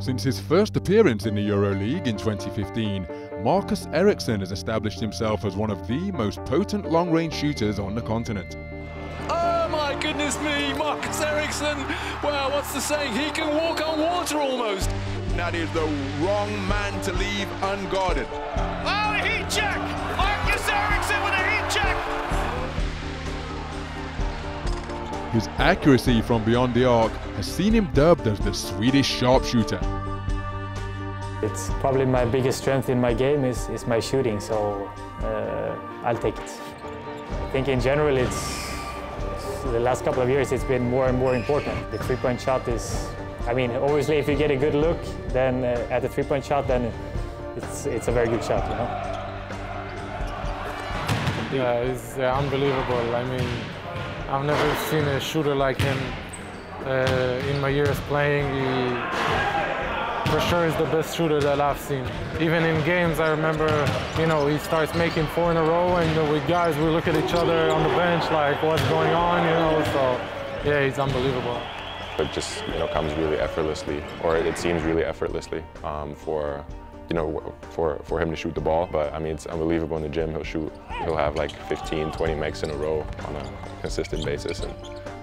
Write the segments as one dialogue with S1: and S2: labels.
S1: Since his first appearance in the EuroLeague in 2015, Marcus Eriksson has established himself as one of the most potent long-range shooters on the continent.
S2: Oh my goodness me, Marcus Eriksson! Well, what's the saying? He can walk on water almost.
S3: That is the wrong man to leave unguarded.
S4: Oh, a heat check! Marcus Eriksson with a heat check!
S1: His accuracy from beyond the arc has seen him dubbed as the Swedish sharpshooter.
S5: It's probably my biggest strength in my game is, is my shooting, so uh, I'll take it. I think in general it's, it's, the last couple of years it's been more and more important. The three-point shot is, I mean, obviously if you get a good look then uh, at the three-point shot then it's, it's a very good shot, you know.
S6: Yeah, it's uh, unbelievable. I mean, I've never seen a shooter like him uh, in my years playing. He for sure is the best shooter that I've seen. Even in games, I remember, you know, he starts making four in a row, and with guys, we look at each other on the bench like, what's going on, you know? So, yeah, he's unbelievable.
S7: It just, you know, comes really effortlessly, or it seems really effortlessly um, for you know, for, for him to shoot the ball. But I mean, it's unbelievable in the gym. He'll shoot, he'll have like 15, 20 makes in a row on a consistent basis. And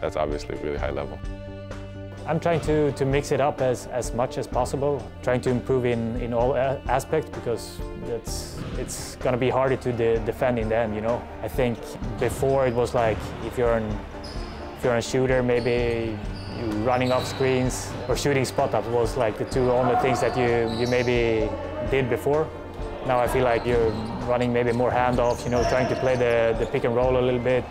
S7: that's obviously really high level.
S5: I'm trying to, to mix it up as, as much as possible, trying to improve in, in all aspects because it's, it's going to be harder to de defend in the end, you know. I think before it was like if you're, an, if you're a shooter, maybe running off screens or shooting spot up was like the two only things that you, you maybe did before. Now I feel like you're running maybe more handoffs, you know, trying to play the, the pick and roll a little bit,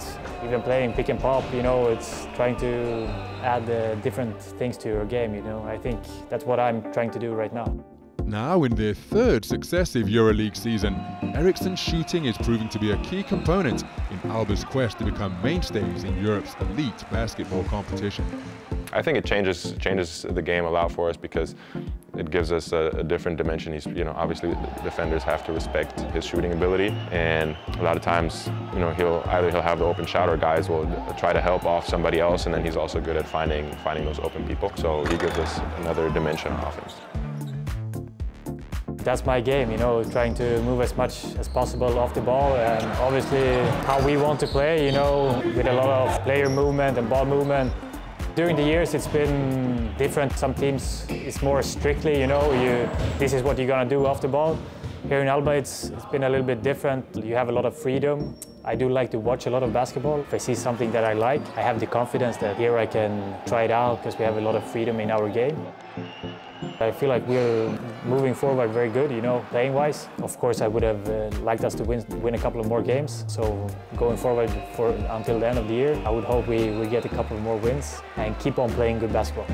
S5: even playing pick and pop, you know, it's trying to add uh, different things to your game, you know. I think that's what I'm trying to do right now.
S1: Now, in their third successive EuroLeague season, Eriksson's shooting is proving to be a key component in Alba's quest to become mainstays in Europe's elite basketball competition.
S7: I think it changes changes the game a lot for us because it gives us a, a, different dimension. He's, you know, obviously defenders have to respect his shooting ability, and a lot of times, you know, he'll either he'll have the open shot or guys will try to help off somebody else, and then he's also good at finding finding those open people. So he gives us another dimension of offense.
S5: That's my game, you know, trying to move as much as possible off the ball and obviously how we want to play, you know, with a lot of player movement and ball movement. During the years, it's been different. Some teams, it's more strictly, you know, you, this is what you're to do off the ball. Here in Alba, it's, it's been a little bit different. You have a lot of freedom. I do like to watch a lot of basketball. If I see something that I like, I have the confidence that here I can try it out because we have a lot of freedom in our game. I feel like we're moving forward very good, you know, playing-wise. Of course, I would have uh, liked us to win, win a couple of more games. So going forward for until the end of the year, I would hope we, we get a couple more wins and keep on playing good basketball.